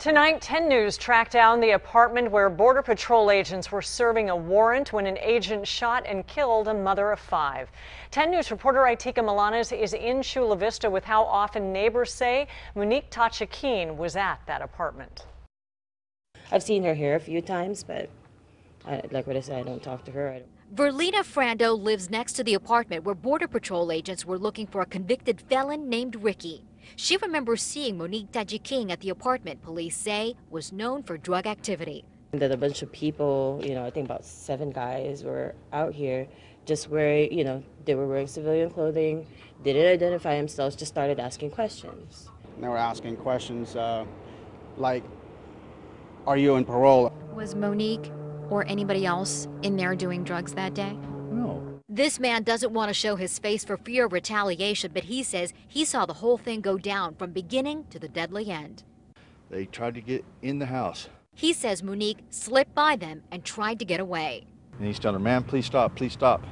Tonight, 10 News tracked down the apartment where Border Patrol agents were serving a warrant when an agent shot and killed a mother of five. 10 News reporter Itica Milanes is in Chula Vista with how often neighbors say Munique Tachiquin was at that apartment. I've seen her here a few times, but I, like what I said, I don't talk to her. Verlina Frando lives next to the apartment where Border Patrol agents were looking for a convicted felon named Ricky. She remembers seeing Munique Tachiquin at the apartment police say was known for drug activity. That a bunch of people, you know, I think about seven guys were out here just wearing, you know, they were wearing civilian clothing, didn't identify themselves, just started asking questions. They were asking questions uh, like, are you in parole? Was Munique or anybody else in there doing drugs that day? No. This man doesn't want to show his face for fear of retaliation, but he says he saw the whole thing go down from beginning to the deadly end. They tried to get in the house. He says Munique slipped by them and tried to get away. And he's telling her, ma'am, please stop, please stop.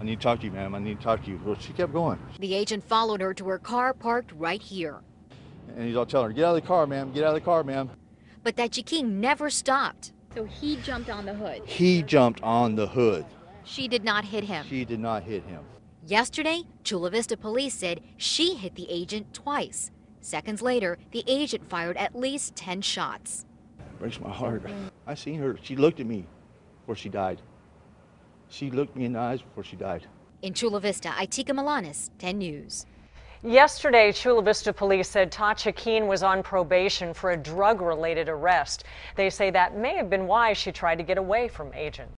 I need to talk to you, ma'am. I need to talk to you. Well, she kept going. The agent followed her to her car parked right here. And he's all telling her, get out of the car, ma'am, get out of the car, ma'am. But that King never stopped. So he jumped on the hood. He jumped on the hood. She did not hit him. She did not hit him. Yesterday, Chula Vista police said she hit the agent twice. Seconds later, the agent fired at least 10 shots. Breaks my heart. I seen her. She looked at me before she died. She looked me in the eyes before she died. In Chula Vista, Itica Milanes, 10 News. Yesterday, Chula Vista police said Tachiquin was on probation for a drug related arrest. They say that may have been why she tried to get away from agents.